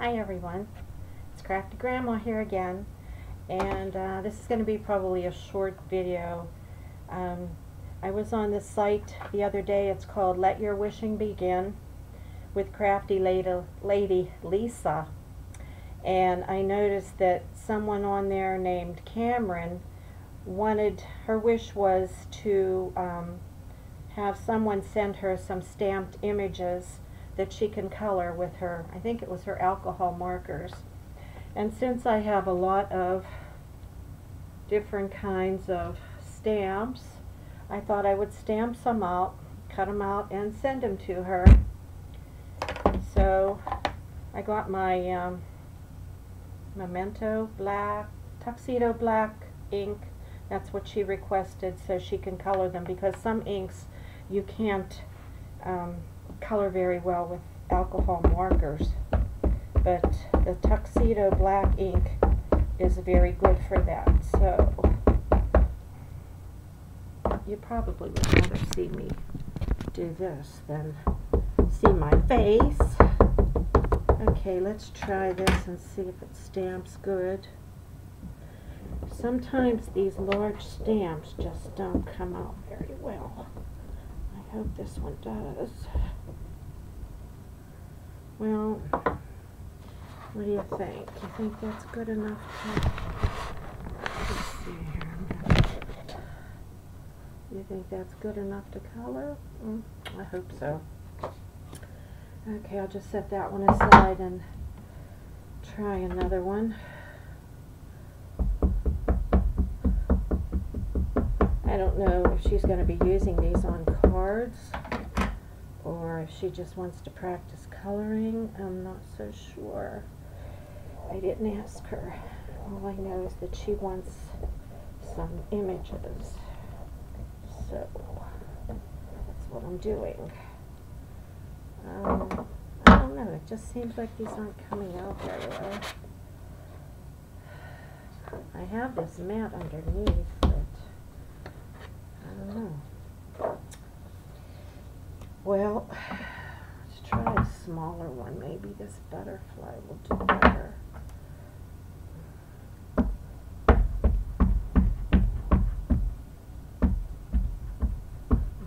Hi everyone, it's Crafty Grandma here again and uh, this is going to be probably a short video. Um, I was on the site the other day, it's called Let Your Wishing Begin with Crafty Lady, Lady Lisa. And I noticed that someone on there named Cameron wanted, her wish was to um, have someone send her some stamped images that she can color with her, I think it was her alcohol markers. And since I have a lot of different kinds of stamps, I thought I would stamp some out, cut them out, and send them to her. So I got my um, Memento black, tuxedo black ink. That's what she requested so she can color them because some inks you can't um, color very well with alcohol markers. But the Tuxedo Black ink is very good for that. So you probably would rather see me do this than see my face. Okay, let's try this and see if it stamps good. Sometimes these large stamps just don't come out very well. I hope this one does. Well, what do you think? You think that's good enough to... Let's see here. You think that's good enough to color? Mm, I hope so. Okay, I'll just set that one aside and try another one. I don't know if she's going to be using these on cards or if she just wants to practice coloring. I'm not so sure. I didn't ask her. All I know is that she wants some images. So that's what I'm doing. Um, I don't know. It just seems like these aren't coming out very well. I have this mat underneath, but I don't know. Well, let's try a smaller one. Maybe this butterfly will do better.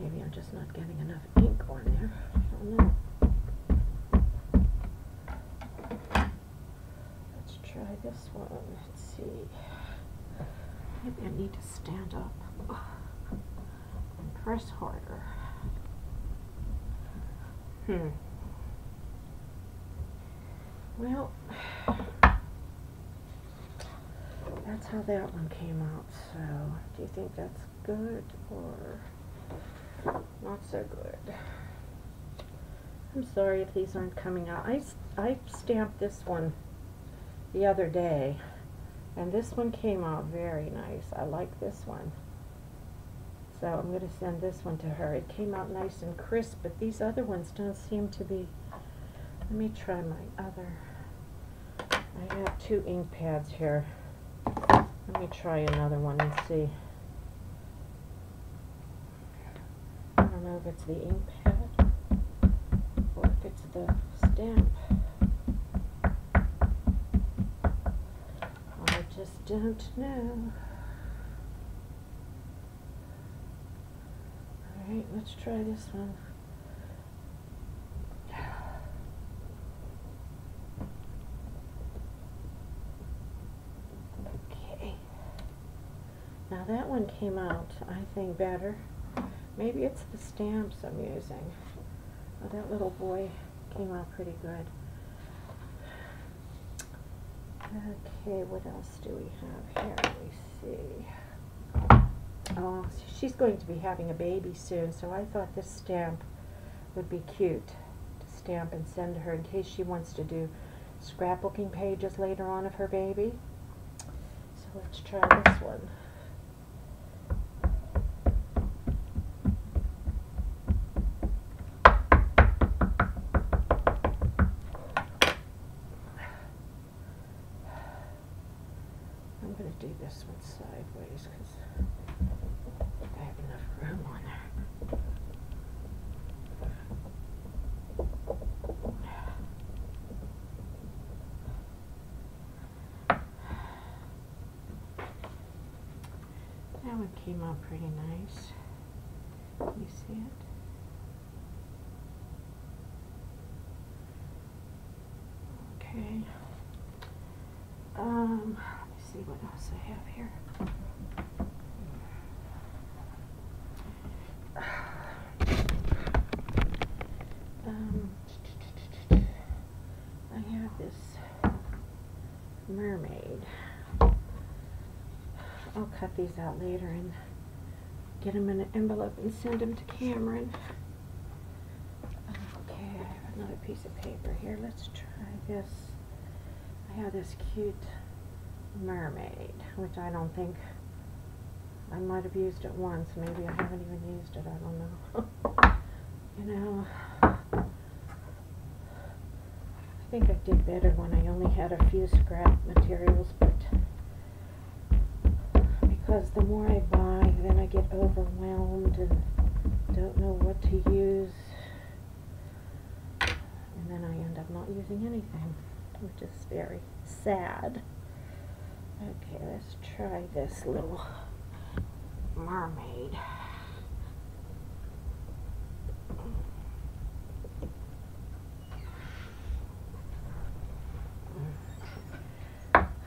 Maybe I'm just not getting enough ink on there. I don't know. Let's try this one. Let's see. Maybe I need to stand up and press harder. Hmm. Well, that's how that one came out. So, do you think that's good or not so good? I'm sorry if these aren't coming out. I, I stamped this one the other day, and this one came out very nice. I like this one. So I'm going to send this one to her. It came out nice and crisp, but these other ones don't seem to be. Let me try my other. I have two ink pads here. Let me try another one and see. I don't know if it's the ink pad or if it's the stamp. I just don't know. Alright, let's try this one. Okay. Now that one came out, I think, better. Maybe it's the stamps I'm using. Oh, that little boy came out pretty good. Okay, what else do we have here? Let me see. Oh, she's going to be having a baby soon, so I thought this stamp would be cute to stamp and send to her in case she wants to do scrapbooking pages later on of her baby. So let's try this one. this one sideways because I have enough room on there. That one came out pretty nice. You see it? Okay. Um, see what else I have here. Um, I have this mermaid. I'll cut these out later and get them in an envelope and send them to Cameron. Okay, I have another piece of paper here. Let's try this. I have this cute mermaid, which I don't think I might have used it once. Maybe I haven't even used it. I don't know. you know, I think I did better when I only had a few scrap materials, but because the more I buy, then I get overwhelmed and don't know what to use. And then I end up not using anything, which is very sad. Okay, let's try this little mermaid.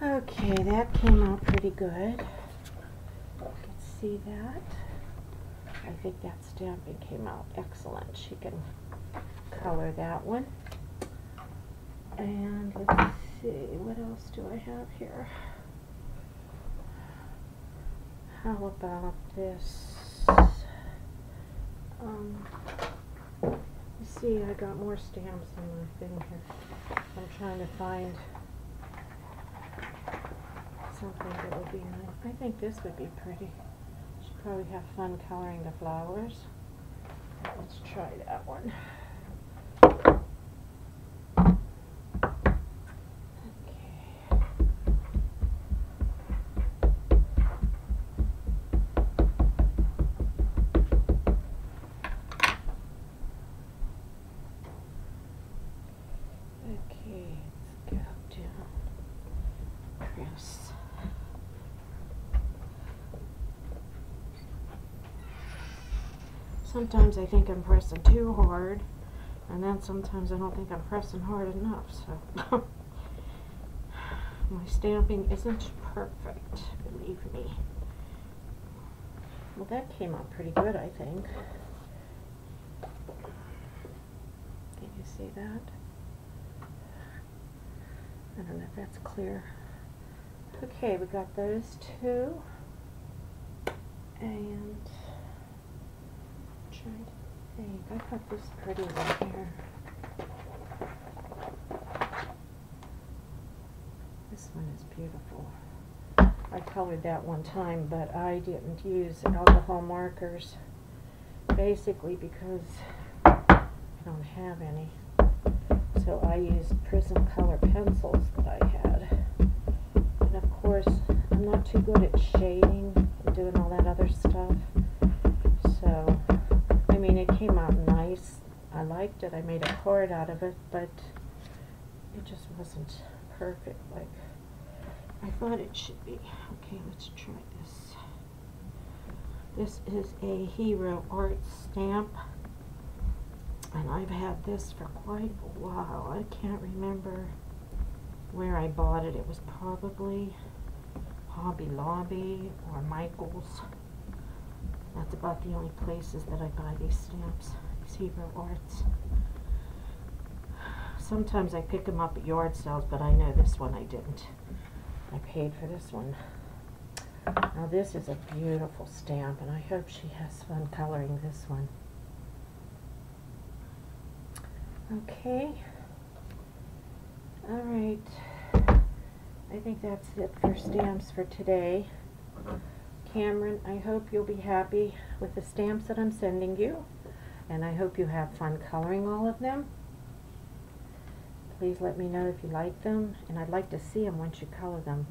Okay, that came out pretty good. You can see that. I think that stamping came out excellent. She can color that one. And let's see, what else do I have here? How about this? Um, you see, I got more stamps in my thing here. I'm trying to find something that would be nice. I think this would be pretty. Should probably have fun coloring the flowers. Let's try that one. Okay. Okay, let's go down. Press. Sometimes I think I'm pressing too hard, and then sometimes I don't think I'm pressing hard enough, so. My stamping isn't perfect, believe me. Well, that came out pretty good, I think. Can you see that? I don't know if that's clear. Okay, we got those two. And trying to think. I got this pretty one here. This one is beautiful. I colored that one time, but I didn't use alcohol markers. Basically because I don't have any. So I used Prismacolor pencils that I had. And of course, I'm not too good at shading and doing all that other stuff. I. I made a card out of it, but it just wasn't perfect like I thought it should be. Okay, let's try this. This is a Hero Art stamp. And I've had this for quite a while. I can't remember where I bought it. It was probably Hobby Lobby or Michael's. That's about the only places that I buy these stamps, Hero Arts. Sometimes I pick them up at yard sales, but I know this one I didn't. I paid for this one. Now this is a beautiful stamp, and I hope she has fun coloring this one. Okay. All right. I think that's it for stamps for today. Cameron, I hope you'll be happy with the stamps that I'm sending you. And I hope you have fun coloring all of them. Please let me know if you like them. And I'd like to see them once you color them.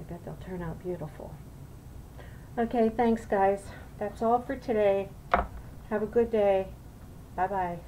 I bet they'll turn out beautiful. Okay, thanks guys. That's all for today. Have a good day. Bye-bye.